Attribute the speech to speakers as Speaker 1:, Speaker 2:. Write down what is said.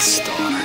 Speaker 1: star.